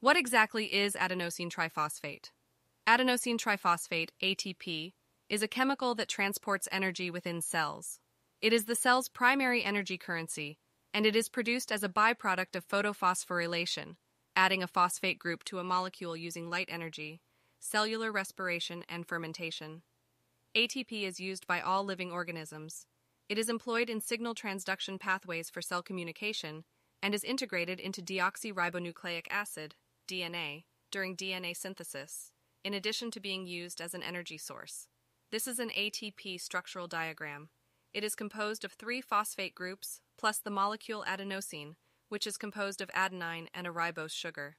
What exactly is adenosine triphosphate? Adenosine triphosphate, ATP, is a chemical that transports energy within cells. It is the cell's primary energy currency, and it is produced as a byproduct of photophosphorylation, adding a phosphate group to a molecule using light energy, cellular respiration, and fermentation. ATP is used by all living organisms. It is employed in signal transduction pathways for cell communication and is integrated into deoxyribonucleic acid, DNA, during DNA synthesis, in addition to being used as an energy source. This is an ATP structural diagram. It is composed of three phosphate groups plus the molecule adenosine, which is composed of adenine and a ribose sugar.